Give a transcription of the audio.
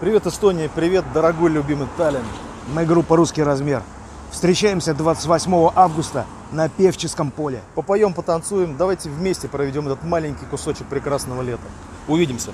Привет, Эстония, привет, дорогой любимый Таллин. Мы группа «Русский размер». Встречаемся 28 августа на Певческом поле. Попоем, потанцуем, давайте вместе проведем этот маленький кусочек прекрасного лета. Увидимся.